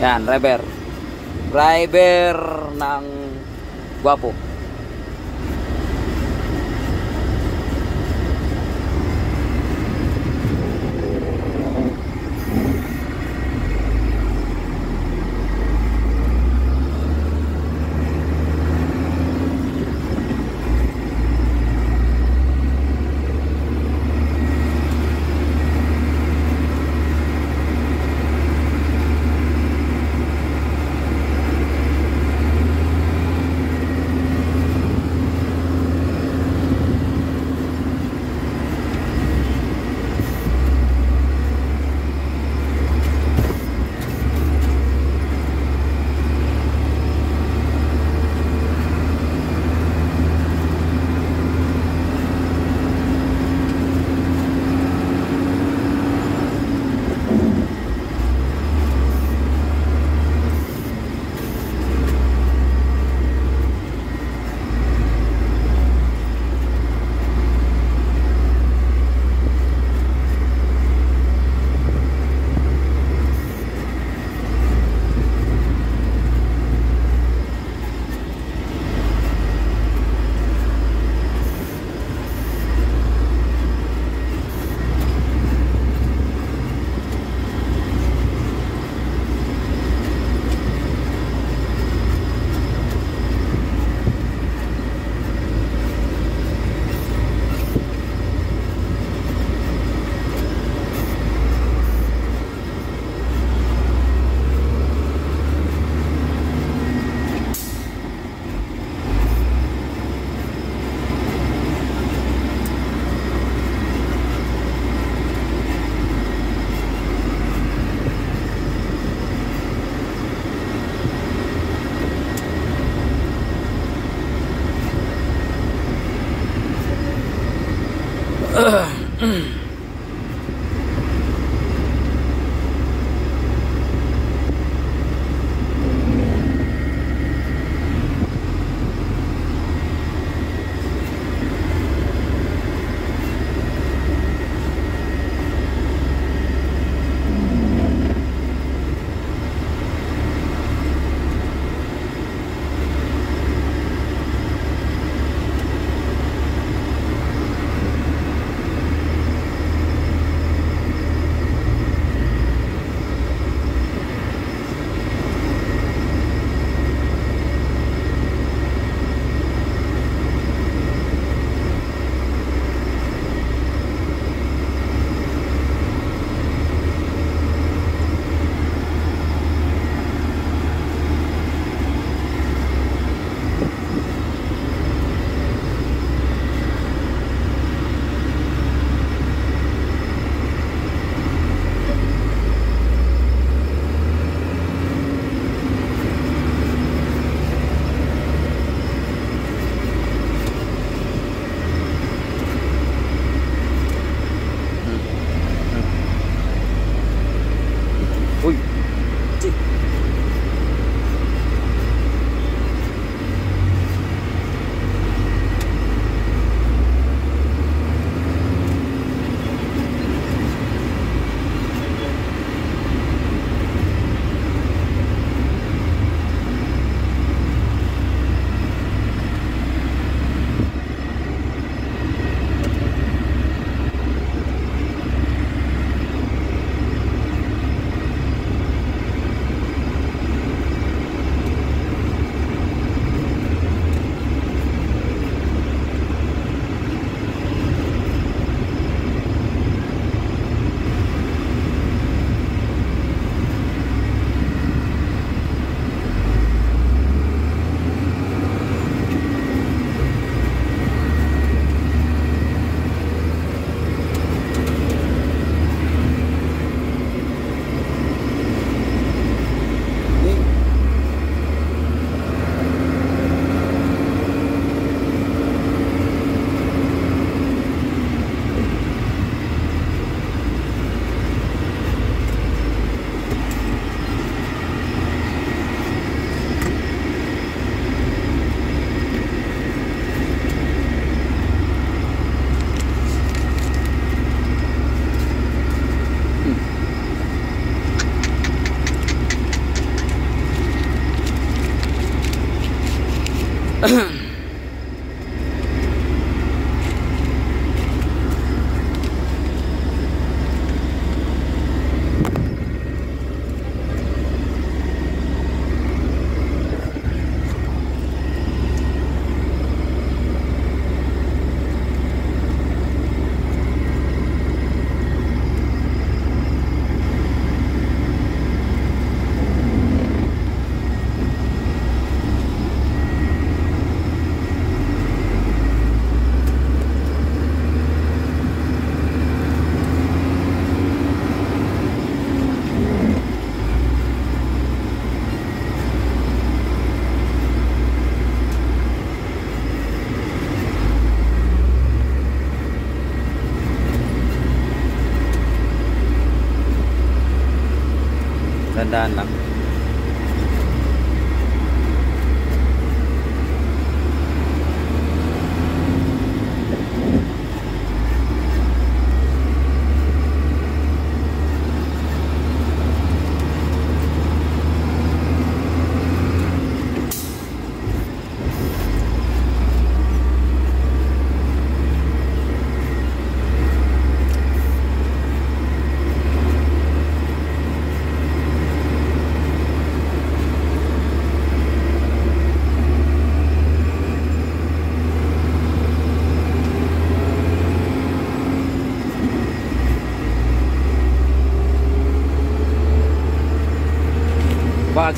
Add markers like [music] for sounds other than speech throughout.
Yan, driver. Driver ng Guwapo. Ahem. [coughs]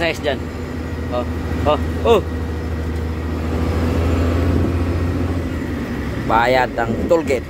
size dyan. Oh, oh, oh. Bayad ng toll gate.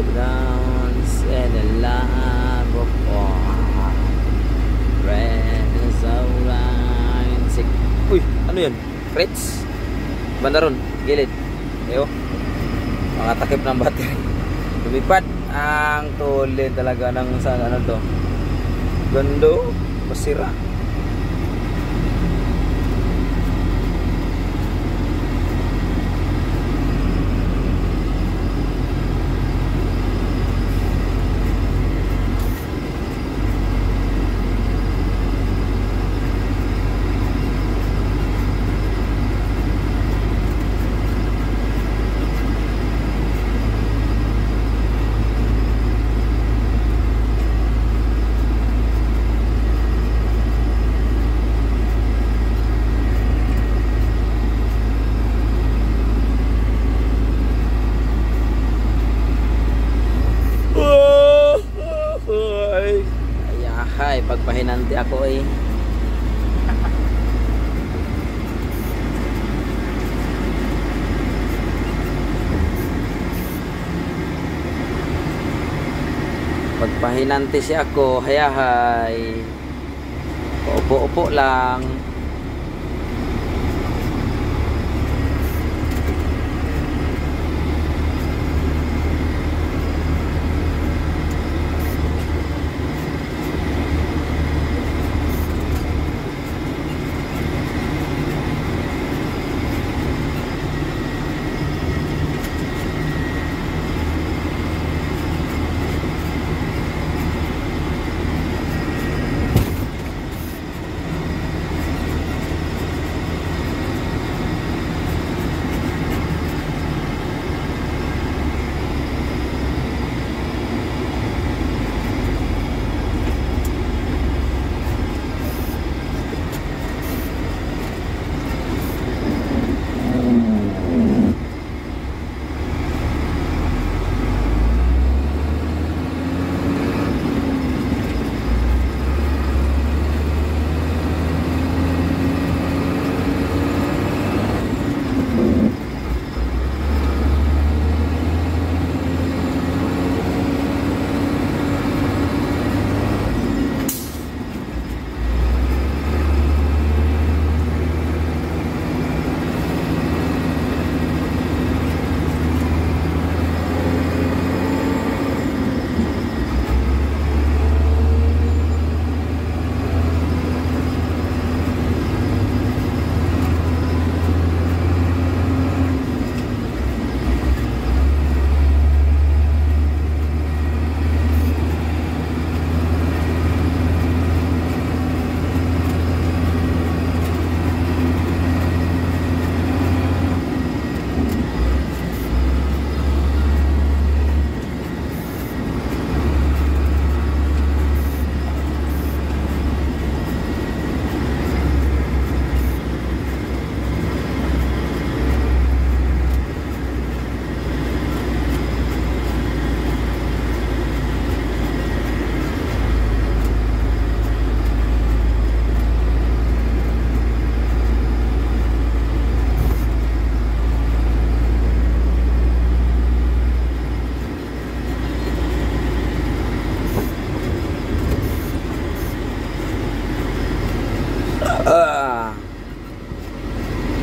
Once gave down and a love of all. Friends around Sik- Uy, ano yun? Fritz? Banda ron, gilid. Ayo Makatakip ng battery. Lumipad ang tulid talaga ng sa ano to? Gando, masira Nagpahinanti ako eh. Pagpahinanti si ako, hayahay. Upo-upo lang.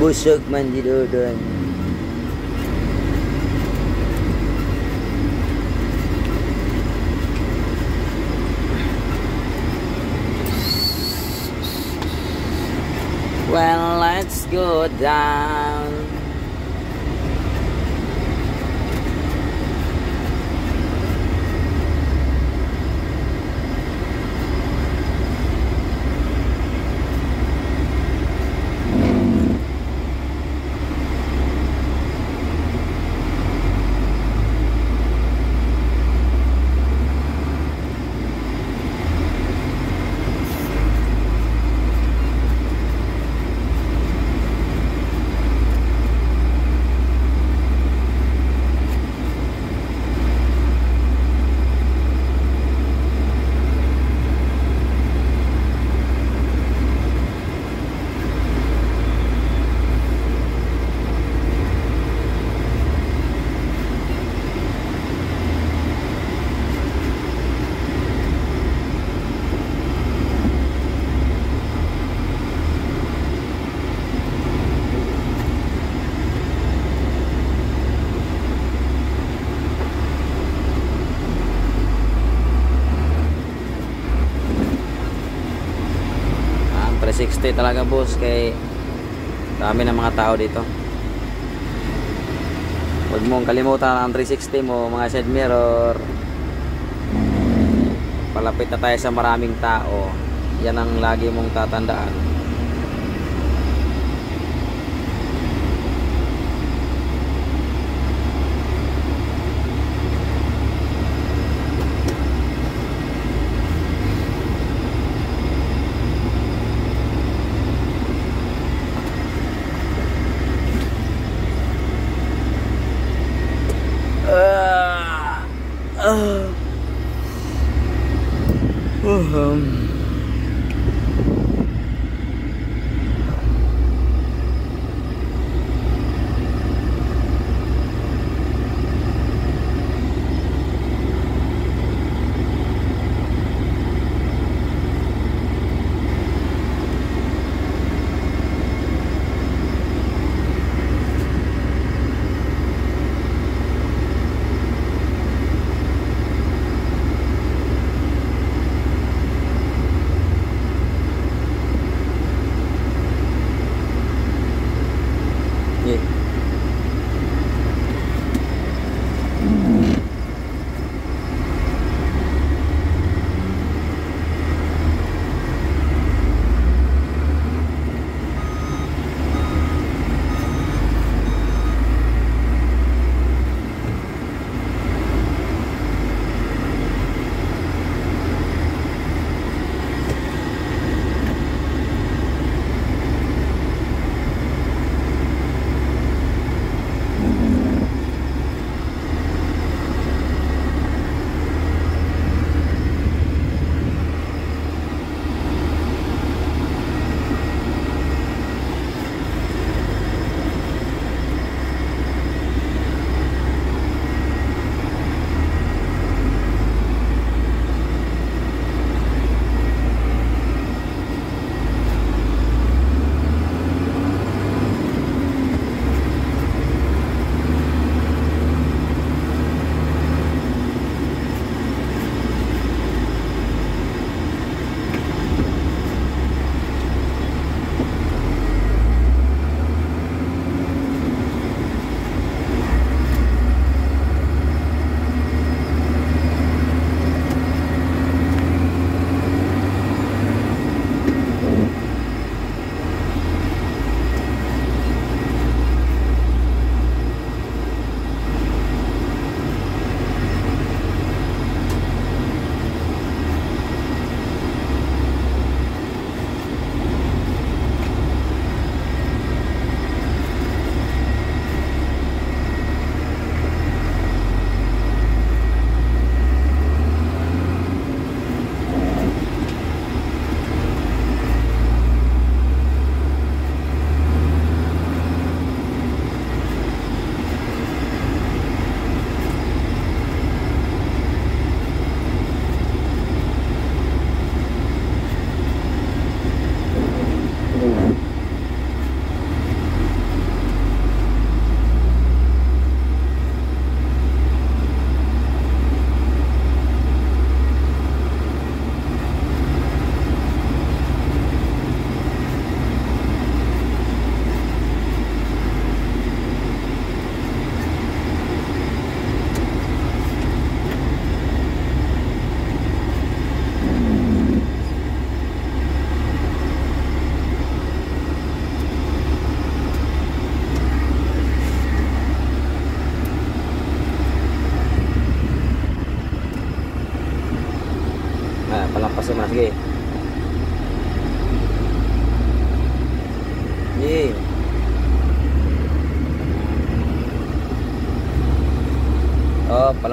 Busog man. Well, let's go down. Ang 360 talaga boss kay dami ng mga tao dito. Huwag mong kalimutan ang 360 mo mga side mirror. Palapit na tayo sa maraming tao. Yan ang lagi mong tatandaan. down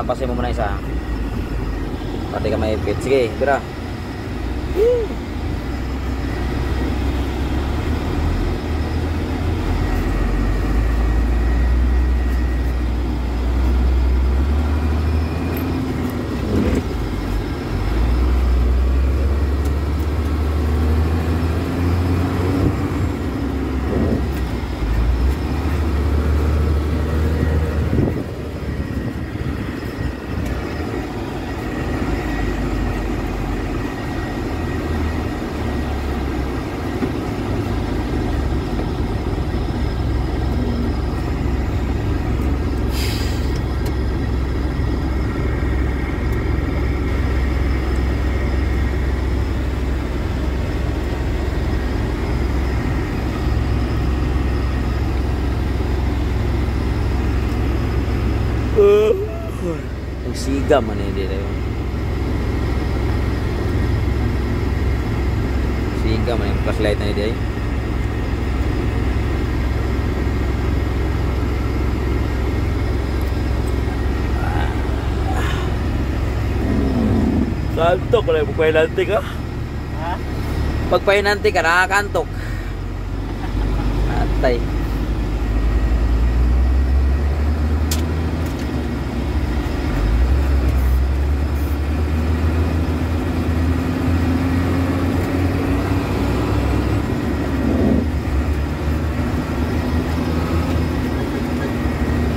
Palampasin mo muna isa. Pati ka may fit. Sige, tira. Ang siga man eh dito. Siga man yung flashlight na dito. Pagpahinanti ka. Ha? Pagpahinanti ka, nakakantok. Atay.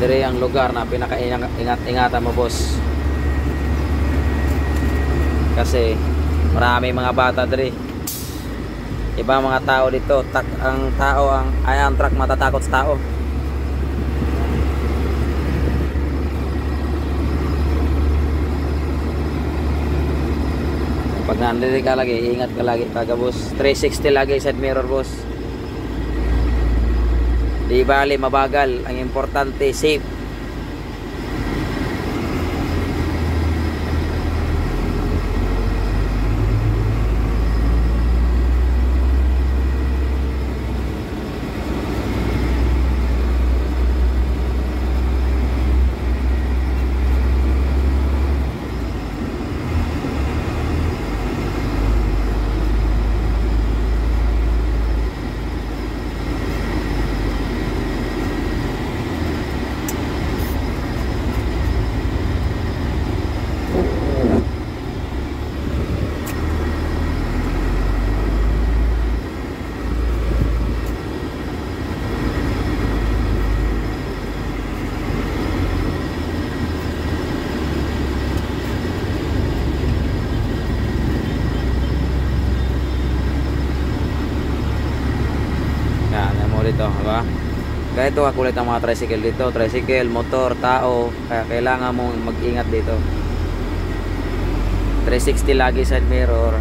Dire ang lugar na pinaka-ingat-ingatan mo, boss. Kasi marami mga bata dire. Iba mga tao dito, tak ang tao ang ay ang truck matatakot sa tao. Pag nandito ka lagi, ingat ka lagi taga boss. 360 lagi side mirror boss. Di bali mabagal, ang importante safe. Yan, yan mo dito, di ba? Kaya ito kakulit ang mga tricycle dito. Tricycle, motor, tao. Kaya kailangan mong mag-ingat dito. 360 lagi side mirror.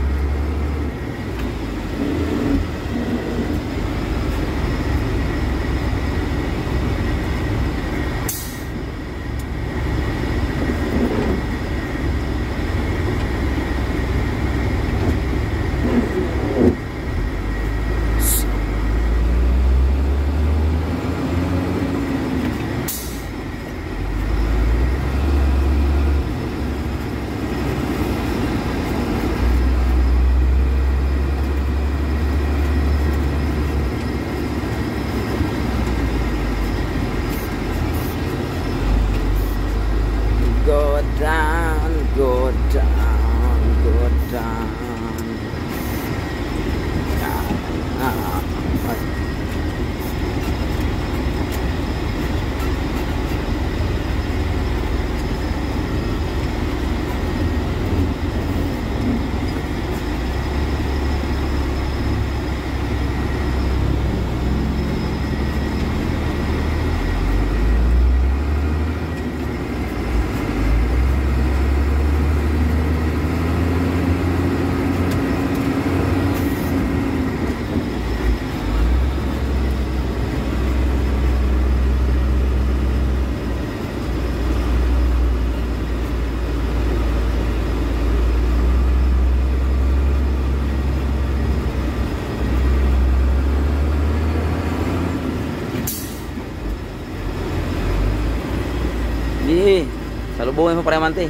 preman teh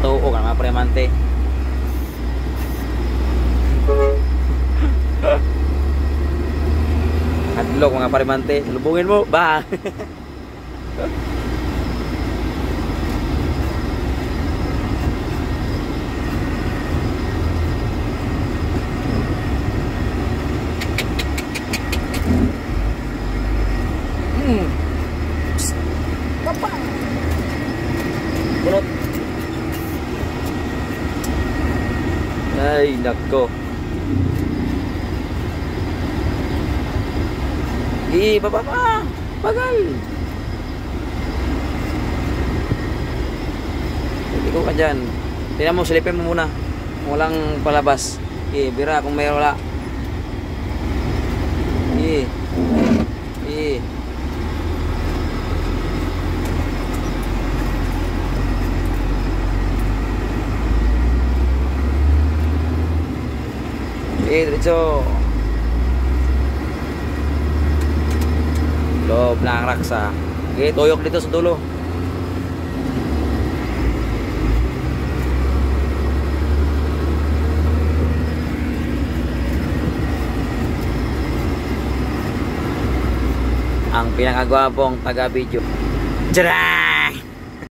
tuh oh kan preman teh Hadlok mga paremante, lubungin mo, ba? Bunot. Ay, nako. Di, baba pa. Bagal. Hindi ko ka dyan. Tingnan mo, silipin mo muna. Walang palabas. Eh, bira kung may wala. Eh. Eh. Eh, diretso. Loob ng raksa. Okay, tuyok dito sa dulo. Ang pinakagwapong taga-video. Tara!